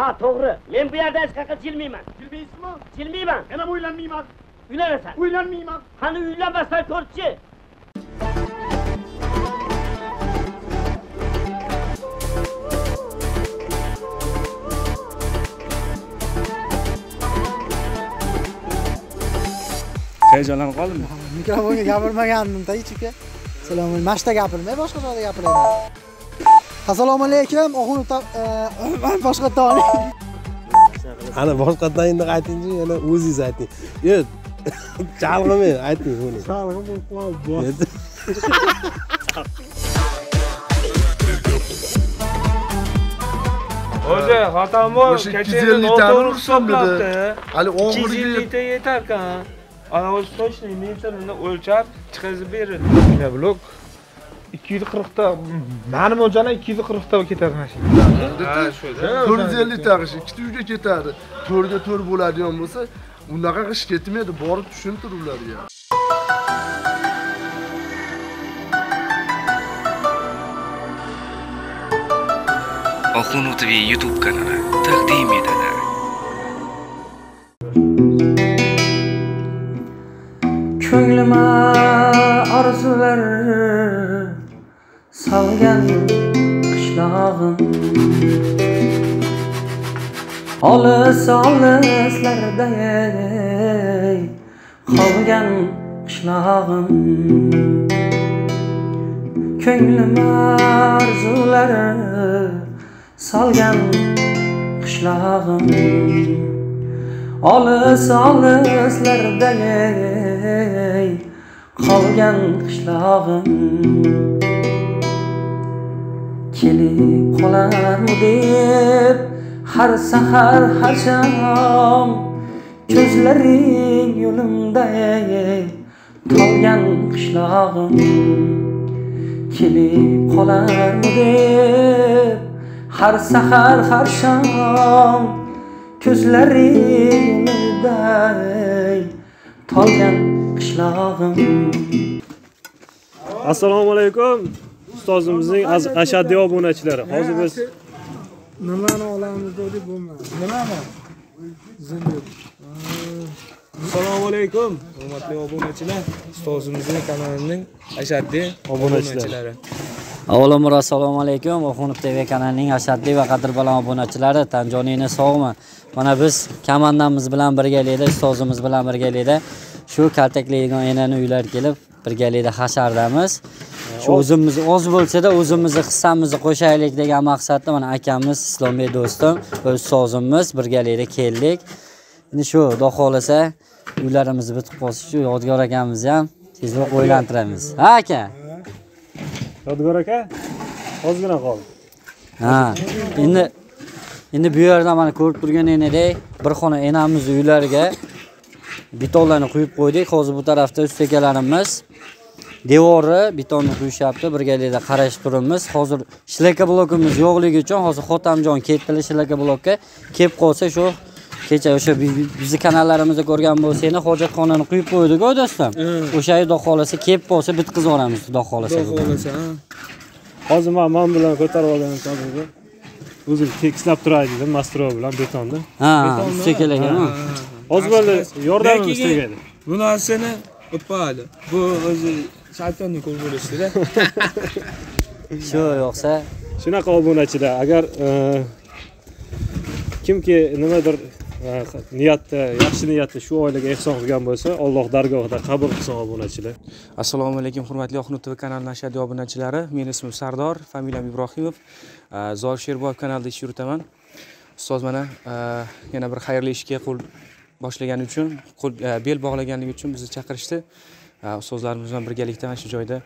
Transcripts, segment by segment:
ha to'g'ri. Men bu yerda hech qayerga jilmayman. Jilmaysizmi? jilmayman. Yana o'ylanmayman. uylanasan. O'ylanmayman. qani uylanmasdan ko'rchi? Hayajonlanib qoldimi? Mikrofonga gapirmagandim hech uka assalomu alaykum. Mana shuda gapirmay boshqa joyda gapiraman assalomu alaykum. Oxunov boshqa toni ana boshqatdan endi aytingchi yana o'zingiz ayting yo'q chalg'imay ayting buni. Sog'lig'im bo'lib qoldi. o'zi xotin bor O'sha 250 litani hisobladi. Hali ikki yuz oxirgi ellikta yetarkan. Ana o'zi точный metrni o'lchab chiqazib beradi blok ikki yuz qirqta mani mo'ljallar ikki yuz qirqta ketadi mashina ha shuda to'rt yuz ellik tag'ish ikkita uyga ketadi to'rtga to'rt bo'ladigan bo'lsa unaqa qish ketmaydi borib tushuntir ularga Oxunov TV YouTube kanali taqdim etadi. Orzular solgan qishlog'im olis olislarda qolgan qishlog'im ko'nglim orzular solgan qishlog'im olis olislarda qolgan qishlog'im. Kelib qolar deb har sahar har shom. Ko'zlaring yo'limda qolgan qishlog'im. Kelib qolar deb har sahar har shom. Ko'zlaring yo'limda tolgan qishlog'im assalomu alaykum ustozimizning ashaddiy obunachilari hozir biz Nimani olamiz dedik bo'lmadi. Nimani? assalomu alaykum hurmatli obunachilar ustozimizning kanalining ashaddiy Obunachilari. Avvalambor assalomu alaykum. Oxunov tv kanalining ashaddiy va qadrbaland obunachilari tan joningni sog'mi. Mana biz komandamiz bilan birgalikda ustozimiz bilan birgalikda shu kaltaklaydigan enani uylar kelib birgalikda hashardamiz shu o'zimiz oz bo'lsada o'zimizni hissamizni qo'shaylik degan maqsadda mana akamiz islombek do'stim va ustozimiz birgalikda keldik. Endi shu xudo xohlasa uylarimiz bitib qolsa shu yodgor akamizni ham tezroq o'ylantiramiz. Ha aka yodgor aka ozgina qoldi. Ha endi endi bu yerda mana ko'rib turganingdek bir xona enamizni uylariga betonlarni quyib qo'ydik. Hozir bu tarafda ustakalarimiz devori betonni quyishyapti birgalikda qarashib turibmiz. Hozir shlaka blokimiz yo'qligi uchun hozir xotamjon ketdilar shlaka blokka. Kelib qolsa shu kecha o'sha bi- bi- bizni kanallarimizda ko'rgan bo'lsanglar hojatxonani quyib qo'ydik-ku do'stim. O'sha xudo xohlasa kelib qolsa bitkazib yuboramiz xudo xohlasa hozir man man bilan ko'tarib olgan o'zim tekislab turay dedim mastro bilan betonni ha ustakalarga hozir bo'ldi yordamimiz tegadi. bu narsani o'padi bu o'zi shaytonni qo'l shu yo'qsa shunaqa obunachilar agar e, kimki nimadir niyatda yaxshi niyatda shu oilaga ehson qilgan bo'lsa alloh dargohida qabul qilsin obunachilar. Assalomu alaykum hurmatli oxunov tv kanalining nashadi obunachilari meni ismim sardor familiyam ibrohimov. Zor sherboyev kanalida ish yuritaman. Ustoz mana yana bir xayrli ishga qo'l boshlagani uchun qo'l e, bel bog'laganligi uchun bizni chaqirishdi. Ustozlarimiz bilan birgalikda mana shu joyda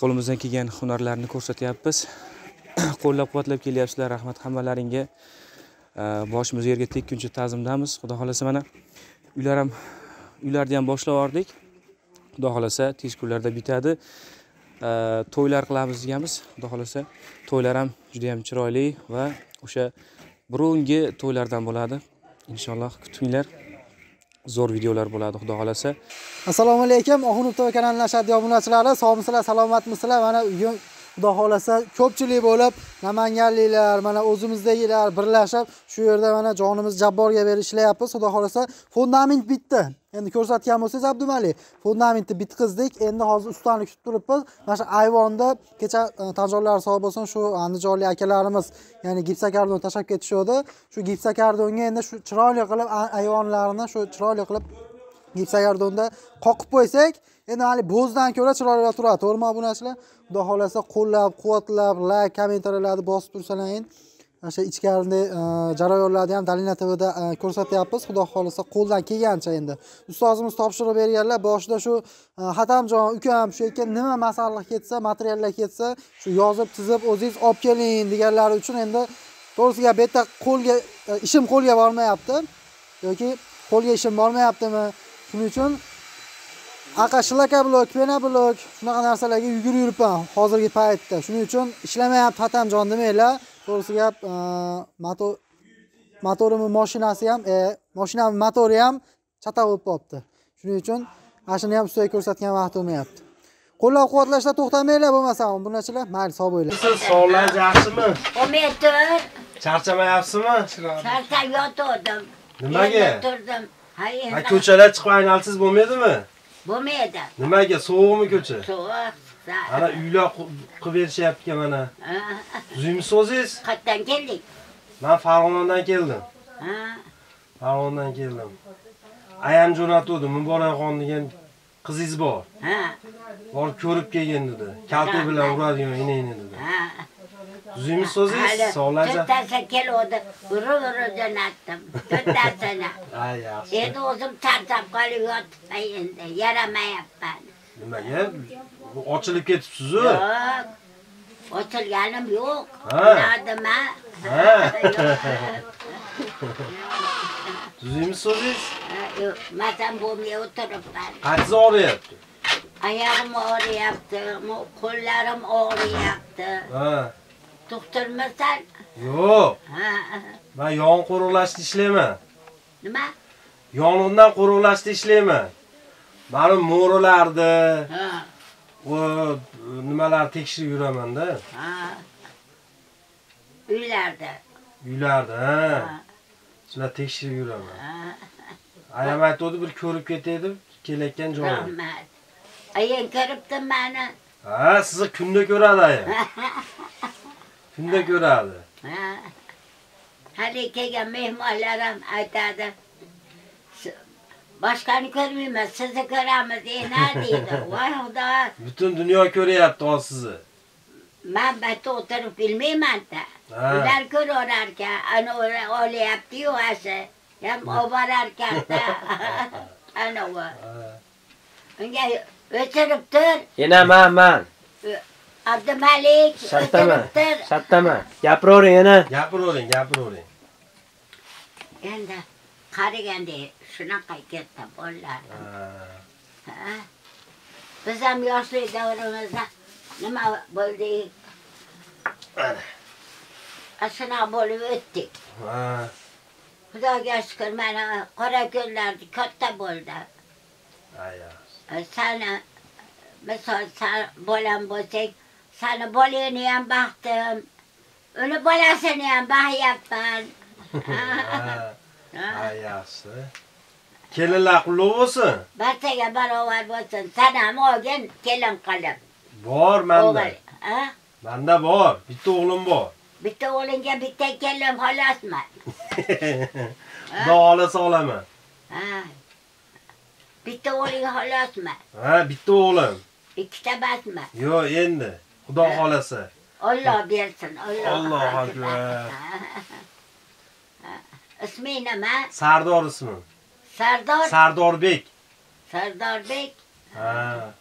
qo'limizdan kelgan hunarlarni ko'rsatyapmiz. Qo'llab quvvatlab kelyapsizlar rahmat hammalaringga. Э, boshimiz yerga tekkuncha ta'zimdamiz. Xudo xohlasa mana uylar ham uylarni ham boshlab yubordik. Xudo xohlasa tez kunlarda bitadi. Э, to'ylar qilamiz deganmiz. Xudo xohlasa to'ylar ham juda yam chiroyli va o'sha burungi to'ylardan bo'ladi. Inshaalloh kutinglar zo'r videolar bo'ladi. Xudo xohlasa. Assalomu alaykum. Oxunov tv kanalining ashaddiy obunachilari sog'misizlar salomatmisizlar mana xudo xohlasa ko'pchilik bo'lib namanganliklar mana o'zimizdagilar birlashib shu yerda mana jonimiz jabborga berib ishlayapmiz xudo xohlasa fundament bitdi. Endi ko'rsatgan bo'lsangiz abdumali fundamentni bitqizdik. Endi hozir ustani kutib turibmiz. Mana shu ayvonda kecha e, tanjonlar sog' bo'lsin shu andijonlik akalarimiz ya'ni gipsokardon tashlab ketishuvdi shu gipsokardonga endi shu chiroyli qilib ayvonlarini shu chiroyli qilib gipsokardonda qoqib qo'ysak endi hali bo'zdan ko'ra chiroyliroq turadi to'g'rimi obunachilar xudo xohlasa qo'llab quvvatlab layk kommentariyalarni bosib tursalaring o'sha ichkarida e, jarayonlarni ham dalina tvda e, ko'rsatyapmiz. Xudo xohlasa qo'ldan kelgancha endi. Ustozimiz topshiriq berganlar boshida shu e, hatamjon ukam shu yerga nima masalliq ketsa materiallar ketsa shu yozib chizib o'zingiz olib keling deganlari uchun endi to'g'risi gap bu yerda qo'lga ishim qo'lga bormayapti. Yoki qo'lga ishim bormayaptimi? Shuning uchun aqa shlaka blok pena blok shunaqa narsalarga yugurib yuribman hozirgi paytda shuning uchun ishlamayapti hatamjon demanglar to'g'risi gap e, motor motorimni mashinasi ham e, mashinamni motori ham chata bo'lib qolibdi shuning uchun ana shuni ham ustiga ko'rsatgan vaqt bo'lmayapti qo'llab quvvatlashda to'xtamanglar bo'lmasa bunachilar mayli sog' bo'linglar Sog'lig'ingiz yaxshimi? Qo'maytur, Charchamayapsizmi? charchab yotgandim. Nimaga? Turdim. Ha, endi ko'chalar chiqib aylansiz bo'lmaydimi? bo'lmaydi. Nimaga? Sovuqmi ko'cha? So'q. Ana uylar qilib berishyapti mana. O'zingizmi o'zingiz? Qayerdan keldik? Men Farg'onadan keldim. Ha, Farg'onadan keldim. Ayam jo'natuvdi, Muborakxon degan qizingiz bor. ha, Borib ko'rib kelgin dedi. Kalta bilan uradigan inayni dedi. ha. O'zingiz o'zingiz sog'lig'ingiz. To'rttasi keluvdi. Uri-uri jo'natdim. To'rttasini. Ay yaxshi. Endi o'zim charchab qolib yotibman endi. Yaramayapman. Nimaga? Ochilib ketibsiz-ku? Yo'q. Ochilganim yo'q. Ha. Nadima. Ha. O'zingiz o'zingiz Yo'q, Mazam bo'lmay o'tiribman. qaysi og'riyapti? Oyog'im og'riyapti, qo'llarim og'riyapti. Ha. Doktormisan? Yo'q. Ha. Men yong'in qo'riqlashda ishlayman. Nima? Yong'indan qo'riqlashda ishlayman. Ma'lum mo'rilarni Ha. va nimalar tekshirib yuraman-da. Ha. Uylarda. Uylarda, ha. Shular tekshirib yuraman. Ha. Ayam aytdi bir ko'rib ketay deb kelayotgan joyim. Rahmat. Ayang kiribdi mani. Ha, sizni kunda ko'radi ayam. Kunda ko'radi. Ha. Hali kelgan mehmonlarim aytadi. "S- Boshqani ko'rmaymiz, sizni ko'ramiz, ena deydi. Voy xudo, Butun dunyo ko'ryapti hozir sizni. man bu yerda o'tirib bilmayman-da. Ha. Ular ko'raverar ekan, ana ular olyapti-yu asi. Ham olib borar ekanda. Ana u. Unga o'chirib tur. Yana man man. Abdumalik Shattaman. o'chirib tur. Shattaman. Gapiravering yana. Gapiravering, gapiravering. Endi qaraganda shunaqa katta bolalar. Ha? Biz ham yoshlik davrimizda nima bo'ldik? Shunaqa bo'lib o'tdik. Ha. Xudoga shukur mana qora kunlar katta bo'ldi. Ay. Sani misol san bolam bo'lsak, sani bolangni ham baxtim. Uni bolasini ham baxyapman. Ay yaxshi. Kelinlar qutlug' bo'lsin. Barchaga barobar bo'lsin. San ham olgin kelin qilib. Bor ha? Menda bor, bitta o'g'lim bor. Bitta o'g'lingga bitta kelin xolosmi? Xudo xolasa olaman. Ha. Bitta o'g'ling xolosmi? Ha, bitta o'g'lim. Ikkita emasmi? Yo'q, endi. Xudo xolasa. Alloh bersin, Alloh. Allohu akbar. Isming nima? Sardor ismim. Sardor? Sardorbek. Sardorbek. Ha.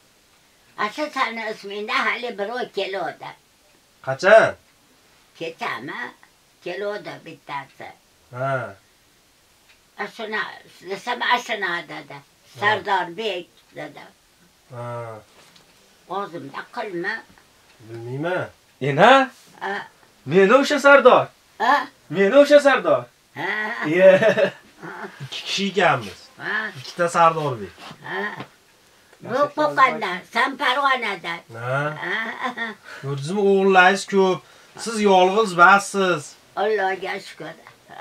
Asha sani ismingda hali birov keluvdi. Qachon? Kechami? Keluvdi bittasi. Ha. Ashuna, desam ashuna dedi. Sardorbek dedi. Ha. O'zimda qilma. Bilmayman. Ena? Meni o'sha Sardor. Ha? Meni o'sha Sardor. Ha. Ikki kishi ekanmiz. Ha. Ikkita Sardorbek. Ha. Qo'qondan, Samparvonadan. Ha. Ko'rdingizmi o'g'illayingiz ko'p. Siz yolg'iz bassiz. Allohga shukr.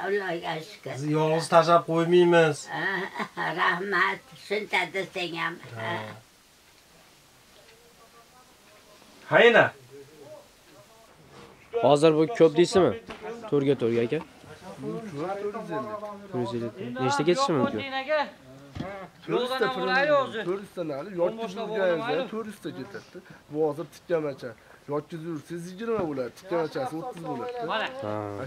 Allohga shukr. Sizni yolg'iz tashlab qo'ymaymiz. Rahmat. Shuncha desang ham. Hayna. Hozir bu ko'p deysizmi? To'rga to'rga aka. Nechta ketishi mumkin? to'rtta to'rtta nari yotkiz yurganingizda to'rtta ketadi bu hozir tikkamacha. Yotkiz yursangiz yigirma bo'ladi. Tikkamachasi o'ttiz bo'ladi mana.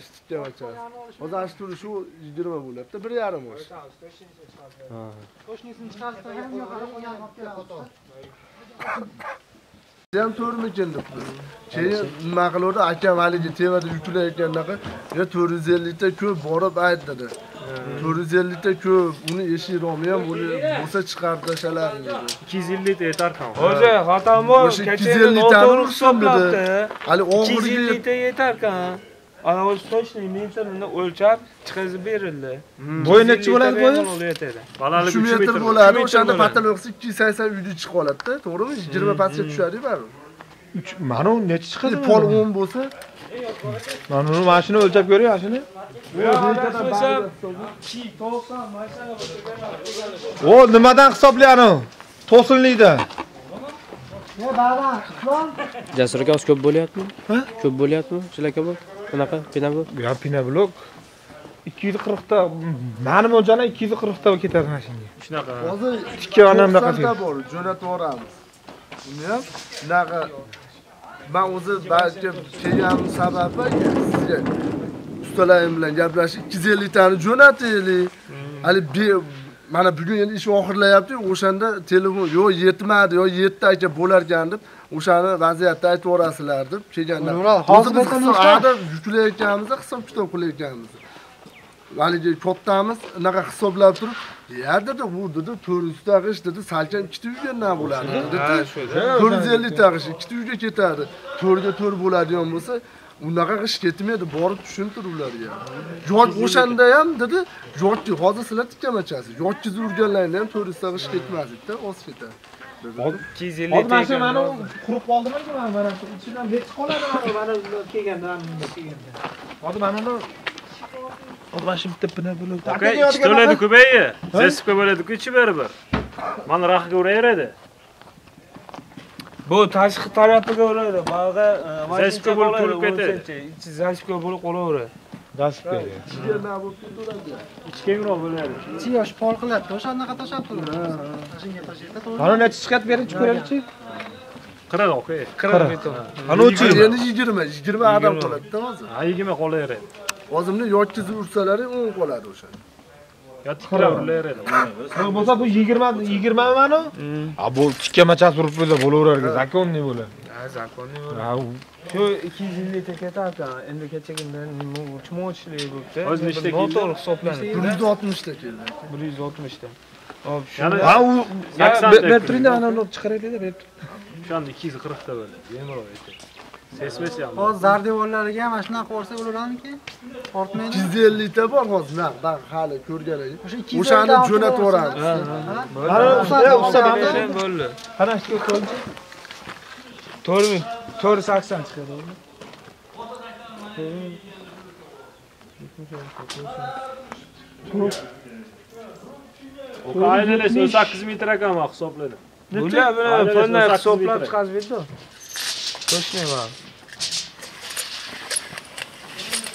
Shu tikkamachasi. Hozir ana shu turi shu yigirma bo'ladida bir yarim osh. Qo'shnisini chiqarib ham to'rtmikin debdi keyin nima qiluvdi akam haligi temada yuklayotgandaqa yo to'rt yuz ellikta ko'p borib ayt dedi to'rt yuz ellikta ko'p uni eshikromi ham bo'lsa chiqarib tashlaring dedi ikki yuz ellikta yetarkan o'zi bor o'sha ikki yuz elliktani hisobladi hali ikki yuz oxirgi yetarkan ana o'zi точный metrni o'lchab chiqazib berildi. Bo'yi nechi bo'ladi bo'yi? Balalik uch metr bo'ladi o'shanda ikki yuz sakson uyda chiqib qoladida to'g'rimi? Yigirma pastga tushadi baribir mana u nechi chiqadi? Pol o'n bo'lsa? Mana uni mana shuni o'lchab. ko'ring mana shuni o nimadan hisoblayani to'sinlikdan Jasur aka ko'p bo'lyaptimi? Ha? Ko'p bo'lyaptimi? Shular aka bu? Bunaqa pinablok? Ya pinablok 240 ta mani mo'ljali 240 ta ketadi mashinaga. shunaqa hozir Tikka qilib. bor jo'natib yuboramiz uni ham shunaqa man o'zi balki kelganim sababi sizga ustalarim bilan gaplashib ikki yuz elliktani jo'nataylik hali be- mana bugun endi ish oxirlayapti o'shanda telefon yo yetmadi yo yetdi aka bo'larkan deb o'shani vaziyatni aytib yuborasizlar deb kelganda hozir biz aytamiz, hisobda yuklayotganimizda hisob kitob qilayotganmiz. Haligi kattamiz unaqa hisoblab turib ya dedi u dedi to'rt yuzta g'ish dedi salkam ikkita uyga nima bo'ladi dedi. To'rt yuz ellikta g'ish ikkita uyga ketadi. To'rtga to'rt bo'ladigan bo'lsa unaqa g'ish ketmaydi borib tushuntir ularga yot o'shanda ham dedi yotki hozir sizlar tikkamachasiz yotkizib yurganlaringda ham to'rt yuzta g'ish ketmasdida oz ketadi. Ikki yuz ellik mana shu mana qurib qoldimi mana mana shu ichidan nechi qoladi mana kelganda mana kelganda. Hozir mana uni hozir mana shu bitta pina bo'lib to'ladi ko'payyi. Sesib bo'ladi-ku ichi baribir. Mana raxga uraveradi. Bu tashqi tarafiga uradi bag'a Zashka bo'lib to'lib ketadi. ichi zashka bo'lib qolaveradi. Zashka ichiga nima bo'lib ketaveradi Ichi kengroq bo'ladi. ichi yosh pol qiladi o'shanaqa tashlab turadi tashinga tashlaydi mana nechi chiqadi bering ko'raylikchi Qirq aka. qirq metr ana uchi endi yigirma yigirma adam qoladida hozir. Ha, yigirma qolaveradi. hozirni yotkizib ursalar o'n qoladi o'sha Yo tiklab uraveradi. bo'lsa bu yigirma yigirma mani a bu tikkamachasi urib qo'ysa bo'laveradi zakonniy bo'ladi? Ha zakonniy bo'ladi? Shu ikki yuz ellikta ketarkan endi kechagindan nima uchmochlik bo'libdi? Hozir nechta keldi? noto'g'ri hisoblanadi. Bir yuz oltmishta keldi bir yuz oltmishta. Hop ha u berib turingda ana uni chiqaraylikda berib O'shanda 240 ta bo'ladi. Bemalol aytadi. Sesmasi ham. hozir zardevorlariga ham mana shunaqa qilsa bo'laveradiki ortmaydi ikki yuz ellikta bor hozir na bak hali ko'rganing O'sha ikki yuz o'shani jo'natib yuboramiz mana usta usta bo'ldi. Qana shu to'rt ming to'rt sakson chiqadi. Oka aylanasi 18 metr ekan. Bular buni Aylanasi bunday 18 hisoblab chiqazib berdi точный man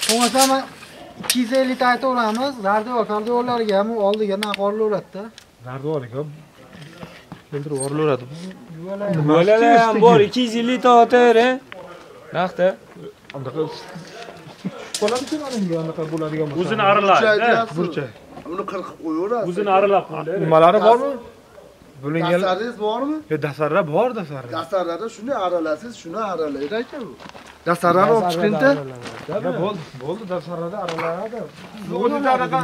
bo'lmasa mana ikki yuz ellikta aytaveramiz zardevor kardevorlariga ham oldiga naqa oliveradida zardvorga keltirib yuborilaveradi Bolalar ham bor 250 ta otavering. Naqda. anaqa qoladiku mana bunga anaqa bo'ladigan bo'lsa? O'zini aralaydi. burchak uni qirqib qo'yaverasiz O'zini aralab qo'yadi. nimalari bormi dastaringiz bormi? Yo dasarra bor dasarra dastarlarda shuni aralasiz shuni aralaydi aka bu dastarlarni olib chiqingda bo'ldi bo'ldi dasarrada aralanadi o'zida anaqa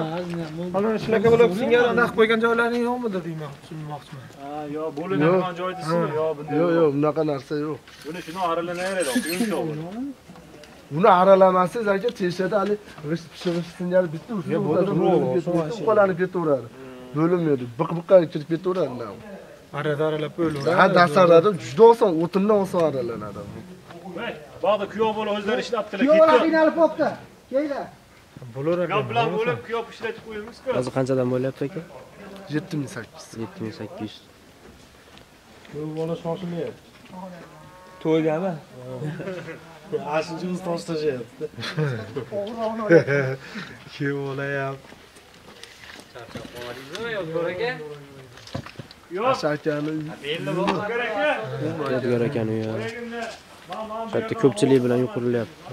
mana shunaqa bo'lib senga anaqa qo'ygan joylaring yo'qmidi deyman tushunmoqchiman Ha, yo bo'linadigan joy deysizmi? Yo bunday. yo'q yo'q. bunaqa narsa yo'q. Buni shuni aralanaveradi. Yumshoq buni aralamasangiz aka teshada hali g'isht pishig'ish singari bitta ketaveradi, uqalanib ketaveradi bo'linmaydi biq biqqa kirib ketaveradi arada aralab bo'laveradi ha dasarada juda oson o'tindan oson aralanadi bog'da kuyov bola o'zlari ishlabdilar kuyovlar qiynalib qolibdi kelinglar bo'laveradi gap bilan bo'lib kuyov ishlatib qo'yamiz-ku. hozir qanchadan bo'lyapti aka? Yetti ming sakkiz yetti ming sakkiz yuz. Bola shoshilyapti. To'ygami? Ashinchi o'zi tosh tashlayapti keyin bo'layapti asha akani yodgor akani uyi shu yerda ko'pchilik bilan qurilyapti